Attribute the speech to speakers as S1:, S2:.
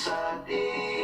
S1: inside